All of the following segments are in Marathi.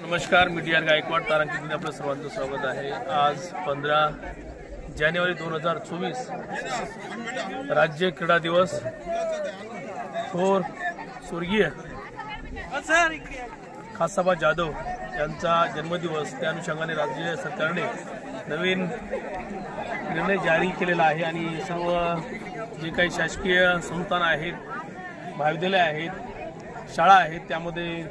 नमस्कार मीडिया गायकवाड तारांकितमध्ये आपलं सर्वांचं स्वागत आहे. आज पंधरा जानेवारी दोन हजार चोवीस राज्य क्रीडा दिवस थोर स्वर्गीय खासाबा जाधव यांचा जन्मदिवस. त्या अनुषंगाने राज्य सरकारने नवीन निर्णय जारी केलेला आहे आणि सर्व जे काही शासकीय संस्थान आहेत महाविद्यालय आहेत शाळा आहेत त्यामध्ये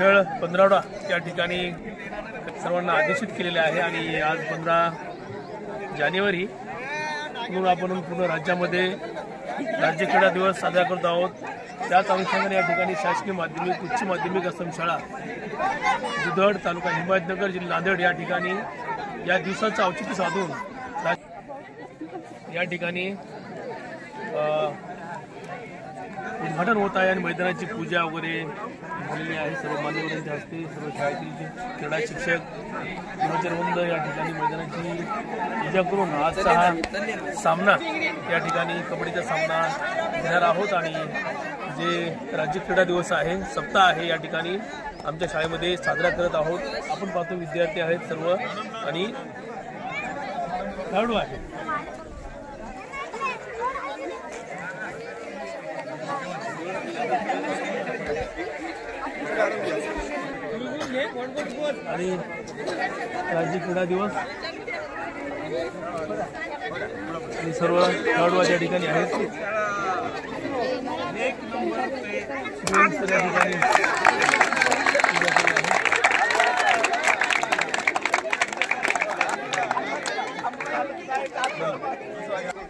खेळ पंधरावडा त्या ठिकाणी सर्वांना आदेशित केलेले आहे आणि आज पंधरा जानेवारी म्हणून आपण पूर्ण राज्यामध्ये राज्य क्रीडा दिवस साजरा करत आहोत. त्याच अनुषंगाने या ठिकाणी शासकीय माध्यमिक उच्च माध्यमिक आश्रमशाळा दुधड तालुका हिमायतनगर जिल्हा नांदेड या ठिकाणी या दिवसाचं औचित्य साधून या ठिकाणी उद्घाटन होत आहे आणि मैदानाची पूजा वगैरे झालेली आहे सर्व मान्यवरांच्या हस्ते सर्व शाळेतील जे क्रीडा शिक्षक गुरुचरवंद या ठिकाणी मैदानाची पूजा करून आजचा हा सामना या ठिकाणी कबड्डीचा सामना घेणार आहोत आणि जे राज्य क्रीडा दिवस आहे सप्ताह आहे या ठिकाणी आमच्या शाळेमध्ये साजरा करत आहोत. आपण पाहतो विद्यार्थी आहेत सर्व आणि खेळाडू आहेत. आणि राज्य क्रीडा दिवस. आणि सर्व खेळाडू या ठिकाणी आहेत. ठिकाणी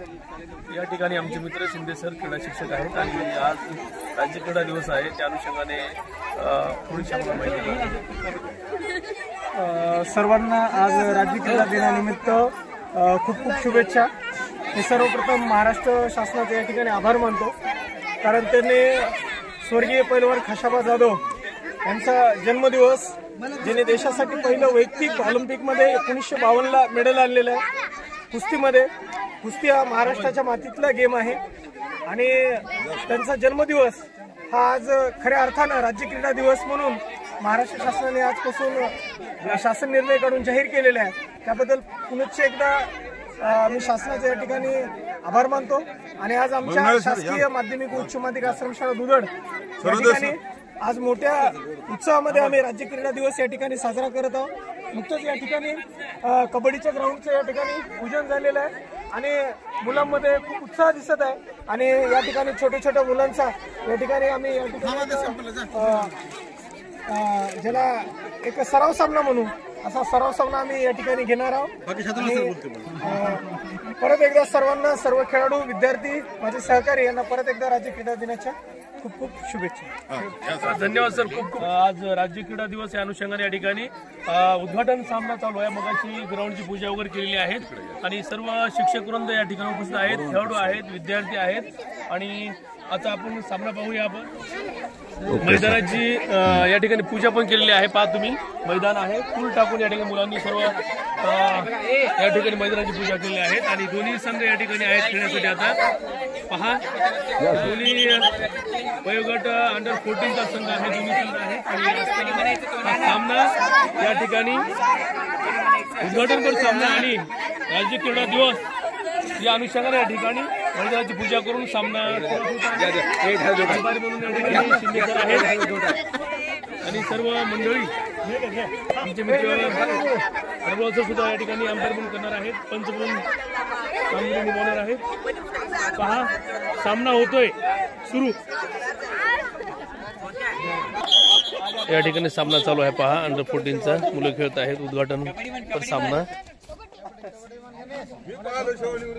या ठिकाणी आमचे मित्र शिंदे सर क्रीडा शिक्षक आहेत आणि आज राज्य क्रीडा दिवस आहे. त्या अनुषंगाने थोडीशी आम्हाला माहिती सर्वांना आज राज्य क्रीडा दिनानिमित्त खूप खूप शुभेच्छा. मी सर्वप्रथम महाराष्ट्र शासनाचे या ठिकाणी आभार मानतो. कारण त्यांनी स्वर्गीय पैलवान खाशाबा जाधव यांचा जन्मदिवस ज्याने देशासाठी पहिलं वैयक्तिक ऑलिम्पिकमध्ये एकोणीसशे बावन्नला मेडल आणलेलं आहे. कुस्तीमध्ये. कुस्ती हा महाराष्ट्राच्या मातीतला गेम आहे. आणि त्यांचा जन्मदिवस हा आज खऱ्या अर्थानं राज्य क्रीडा दिवस म्हणून महाराष्ट्र शासनाने आजपासून शासन निर्णय काढून जाहीर केलेला आहे. त्याबद्दल पुनश्च एकदा मी शासनाचे या ठिकाणी आभार मानतो. आणि आज आमच्या शासकीय माध्यमिक उच्च माध्यमिक आश्रमशाळा दुधड या ठिकाणी आज मोठ्या उत्साहामध्ये आम्ही राज्य क्रीडा दिवस या ठिकाणी साजरा करत आहोत. नुकतंच या ठिकाणी कबड्डीच्या ग्राउंडचं या ठिकाणी पूजन झालेलं आहे. आणि मुलांमध्ये खूप उत्साह दिसत आहे. आणि या ठिकाणी छोट्या छोट्या मुलांचा या ठिकाणी आम्ही या ठिकाणी ज्याला एक सराव सामना म्हणू असा सराव सामना आम्ही या ठिकाणी घेणार आहोत. परत एकदा सर्वांना सर्व खेळाडू विद्यार्थी माझे सहकारी यांना परत एकदा राज्य क्रीडा दिनाच्या खूप खूप शुभेच्छा. धन्यवाद सर खूप खूप. आज राज्य क्रीडा दिवस या अनुषंगाने या ठिकाणी. उद्घाटन सामना चालू आहे. मगाशी ग्राउंडची पूजा वगैरे केलेली आहेत. आणि सर्व शिक्षक वृंद या ठिकाणी उपस्थित आहेत. खेळाडू आहेत विद्यार्थी आहेत. आणि आता आपण सामना पाहूया आपण. मैदानाची या ठिकाणी पूजा पण केलेली आहे. पहा तुम्ही. मैदान आहे. फुल टाकून या ठिकाणी मुलांनी सर्व या ठिकाणी मैदानाची पूजा केलेली आहे आणि दोन्ही संघ या ठिकाणी आहेत खेळण्यासाठी आता. पहा दोन्ही वयोगट अंडर फोर्टीनचा संघ आहे दोन्ही संघ आहे. आणि हा सामना या ठिकाणी उद्घाटनपर सामना आणि राज्य क्रीडा दिवस. या अनुषंगाने या ठिकाणी मैदानाची पूजा करून सामना आणि सर्व मंडळी आमचे मित्र सुद्धा या ठिकाणी आमदार म्हणून करणार आहेत. पंच म्हणून कामगिरी निभावणार आहेत. पहा सामना होतोय. सुरू. या ठिकाणी सामना चालू आहे. पहा अंडर फोर्टीनचा मुलं खेळत आहेत. उद्घाटन सामना. पर सामना